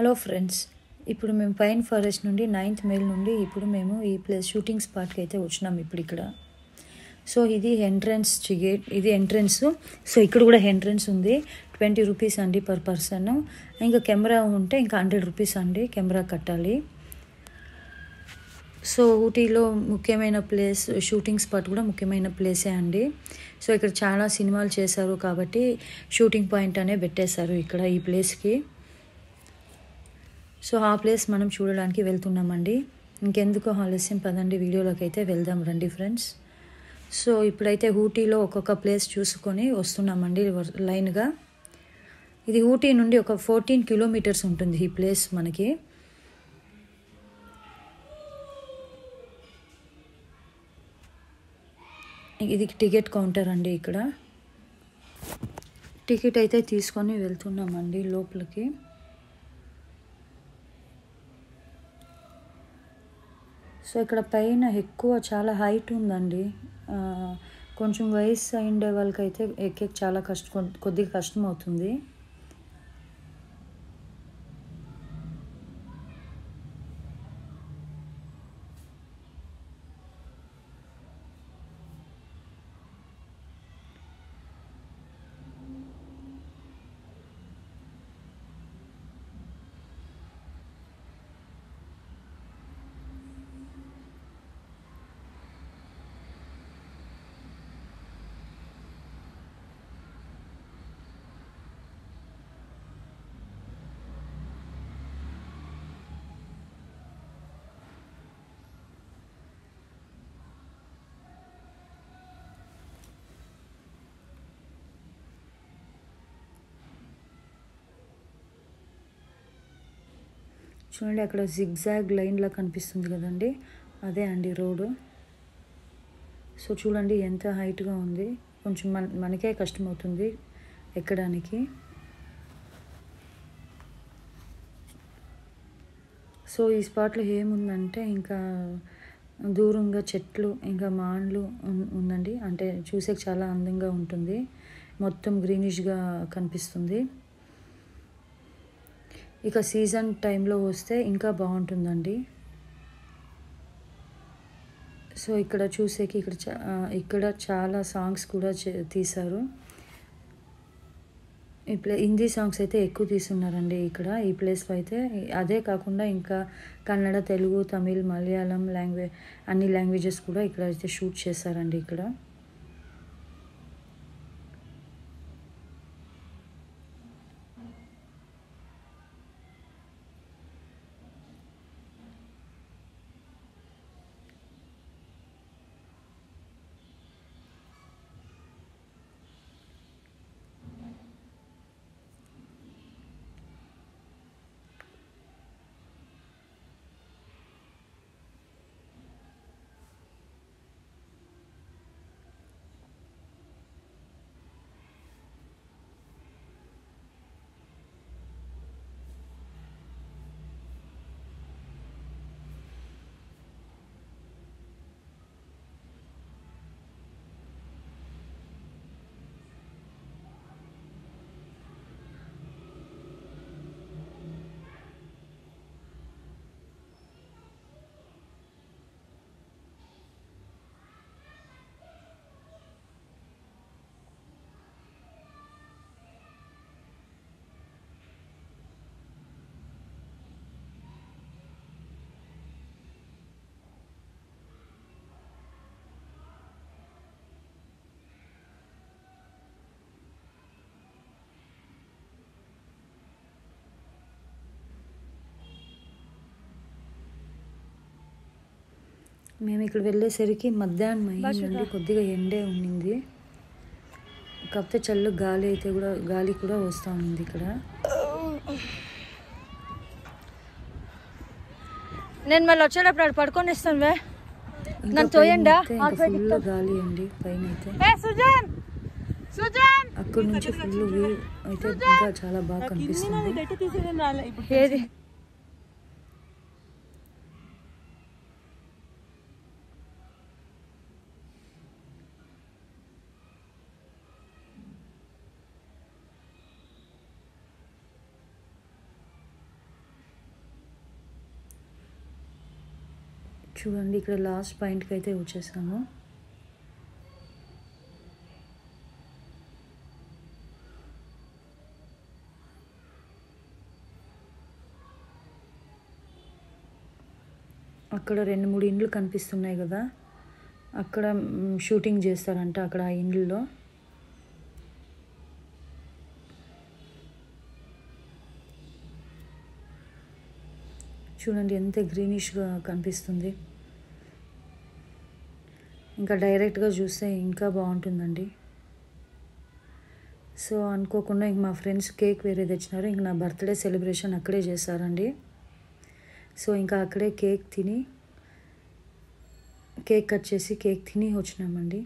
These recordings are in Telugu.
హలో ఫ్రెండ్స్ ఇప్పుడు మేము పైన్ ఫారెస్ట్ నుండి నైన్త్ మైల్ నుండి ఇప్పుడు మేము ఈ ప్లేస్ షూటింగ్ స్పాట్కి అయితే వచ్చినాం ఇప్పుడు ఇక్కడ. సో ఇది ఎంట్రన్స్ గేట్ ఇది ఎంట్రన్స్ సో ఇక్కడ కూడా ఎంట్రన్స్ ఉంది. ట్వంటీ రూపీస్ అండి పర్ పర్సన్ ఇంకా కెమెరా ఉంటే ఇంకా హండ్రెడ్ రూపీస్ అండి కెమెరా కట్టాలి. సో ఊటీలో ముఖ్యమైన ప్లేస్ షూటింగ్ స్పాట్ కూడా ముఖ్యమైన ప్లేసే అండి. సో ఇక్కడ చాలా సినిమాలు చేశారు కాబట్టి షూటింగ్ పాయింట్ అనే పెట్టేశారు ఇక్కడ ఈ ప్లేస్కి సో ఆ ప్లేస్ మనం చూడడానికి వెళ్తున్నామండి. ఇంకెందుకు ఆలస్యం పదండి వీడియోలోకి అయితే వెళ్దాం రండి ఫ్రెండ్స్. సో ఇప్పుడైతే ఊటీలో ఒక్కొక్క ప్లేస్ చూసుకొని వస్తున్నామండి లైన్గా. ఇది ఊటీ నుండి ఒక ఫోర్టీన్ కిలోమీటర్స్ ఉంటుంది ఈ ప్లేస్ మనకి. ఇది టికెట్ కౌంటర్ అండి ఇక్కడ. టికెట్ అయితే తీసుకొని వెళ్తున్నామండి లోపలికి. సో ఇక్కడ పైన ఎక్కువ చాలా హైట్ ఉందండి. కొంచెం వయసు అయిండే వాళ్ళకైతే ఎక్కే చాలా కష్టం కొద్దిగా కష్టం అవుతుంది చూడండి అక్కడ జిగ్జాగ్ లైన్లా కనిపిస్తుంది కదండి. అదే అండి రోడ్డు సో చూడండి ఎంత హైట్గా ఉంది. కొంచెం మన మనకే కష్టమవుతుంది ఎక్కడానికి. సో ఈ స్పాట్లో ఏముందంటే ఇంకా దూరంగా చెట్లు ఇంకా మాన్లు ఉందండి. అంటే చూసే చాలా అందంగా ఉంటుంది. మొత్తం గ్రీనిష్గా కనిపిస్తుంది. ఇక సీజన్ టైంలో వస్తే ఇంకా బాగుంటుందండి. సో ఇక్కడ చూసేకి ఇక్కడ ఇక్కడ చాలా సాంగ్స్ కూడా తీశారు. ఈ ప్లే హిందీ సాంగ్స్ అయితే ఎక్కువ తీసున్నారండి ఇక్కడ. ఈ ప్లేస్లో అయితే అదే కాకుండా ఇంకా కన్నడ తెలుగు తమిళ్ మలయాళం లాంగ్వేజ్ అన్ని లాంగ్వేజెస్ కూడా ఇక్కడ అయితే షూట్ చేశారండి ఇక్కడ. మేము ఇక్కడ వెళ్ళేసరికి మధ్యాహ్నం అయిందండి కొద్దిగా ఎండే ఉండింది. కాకపోతే చల్లు గాలి అయితే కూడా గాలి కూడా వస్తూ ఉంది ఇక్కడ. నేను మళ్ళీ వచ్చేటప్పుడు అక్కడ పడుకొని ఇస్తాను నన్ను తోయండా? ఫుల్ గాలి అండి పైన అయితే. అక్కడ నుంచి ఫుల్ వ్యూ అయితే ఇంకా చాలా బాగా కనిపిస్తుంది. ఏది? చూడండి ఇక్కడ లాస్ట్ పాయింట్కి అయితే వచ్చేసాము. అక్కడ రెండు మూడు ఇండ్లు కనిపిస్తున్నాయి కదా. అక్కడ షూటింగ్ చేస్తారంట అక్కడ ఆ ఇండ్లలో. చూడండి ఎంత గ్రీనిష్గా కనిపిస్తుంది. ఇంకా డైరెక్ట్గా చూస్తే ఇంకా బాగుంటుందండి. సో అనుకోకుండా ఇంక మా ఫ్రెండ్స్ కేక్ వేరే తెచ్చినారు. ఇంక నా బర్త్డే సెలబ్రేషన్ అక్కడే చేశారండి. సో ఇంకా అక్కడే కేక్ తిని కేక్ కట్ చేసి కేక్ తిని వచ్చినామండి.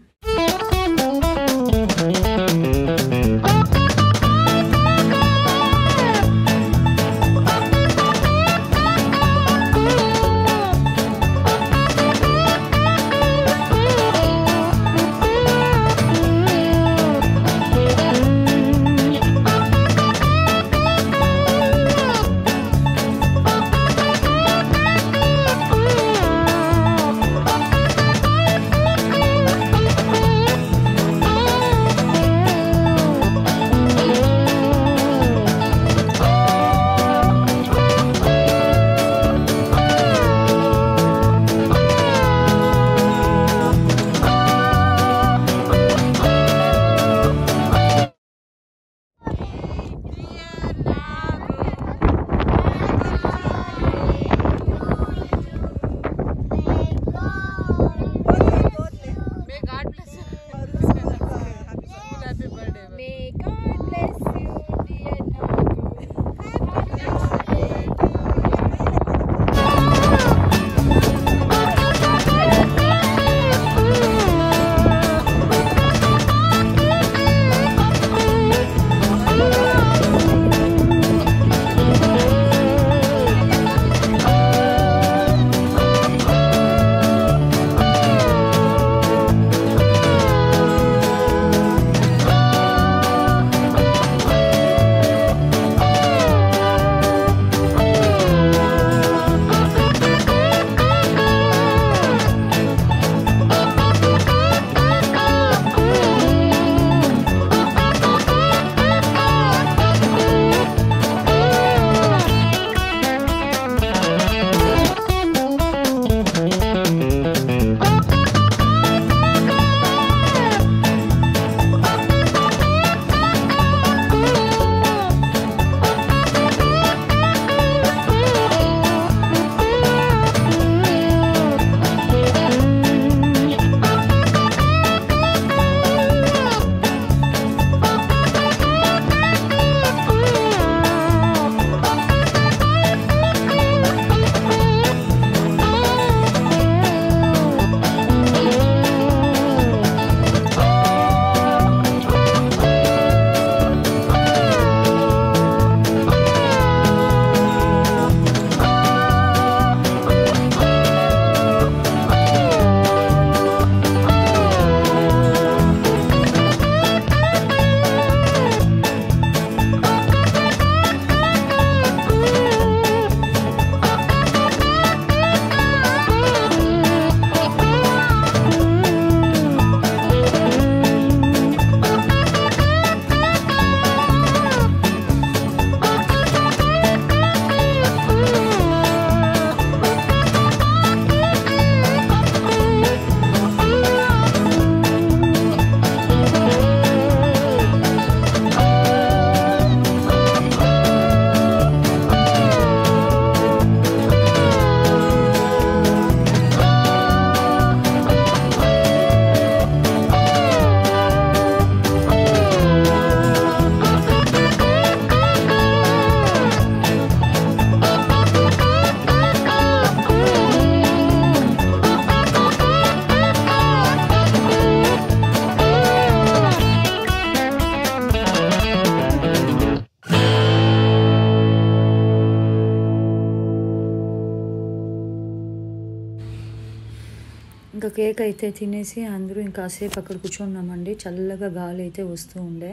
కేక్ అయితే తినేసి అందరూ ఇంకా అక్కడ కూర్చున్నామండి. చల్లగా గాలి అయితే వస్తూ ఉండే.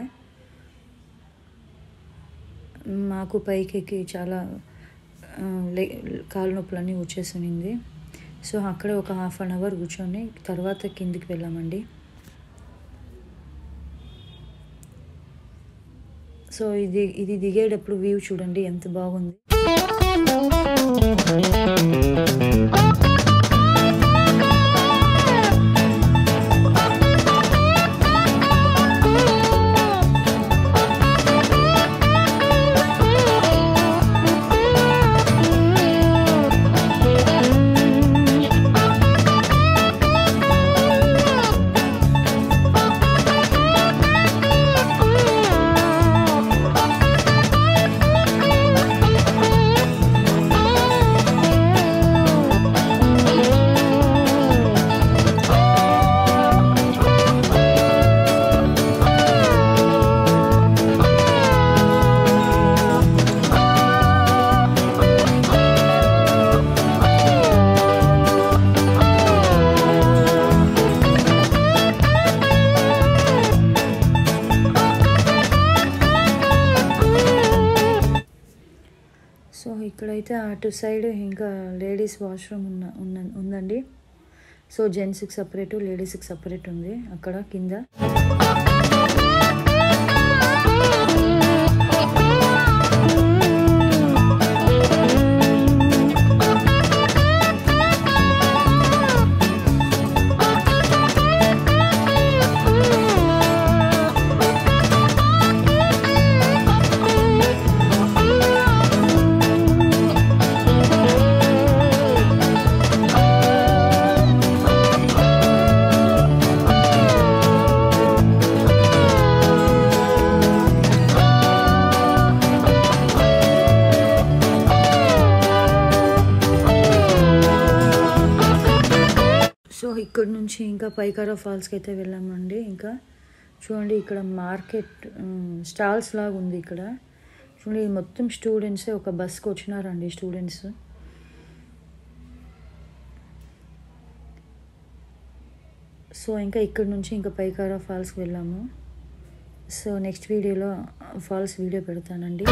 మాకు పైకి ఎక్కి చాలా లే కాలు నొప్పులన్నీ వచ్చేసింది సో అక్కడే ఒక హాఫ్ అన్ అవర్ కూర్చొని తర్వాత కిందికి వెళ్ళామండి. సో ఇది ఇది దిగేటప్పుడు వ్యూ చూడండి ఎంత బాగుంది. అటు సైడ్ ఇంకా లేడీస్ వాష్రూమ్ ఉన్న ఉన్న ఉందండి. సో జెంట్స్కి సపరేట్ లేడీస్కి సపరేట్ ఉంది అక్కడ కింద. ఇంకా పైకారా ఫాల్స్కి అయితే వెళ్ళామండి ఇంకా. చూడండి ఇక్కడ మార్కెట్ స్టాల్స్ లాగా ఉంది ఇక్కడ. చూడండి మొత్తం స్టూడెంట్స్ ఒక బస్కి వచ్చినారండి స్టూడెంట్స్. సో ఇంకా ఇక్కడ నుంచి ఇంకా పైకారా ఫాల్స్కి వెళ్ళాము. సో నెక్స్ట్ వీడియోలో ఫాల్స్ వీడియో పెడతానండి.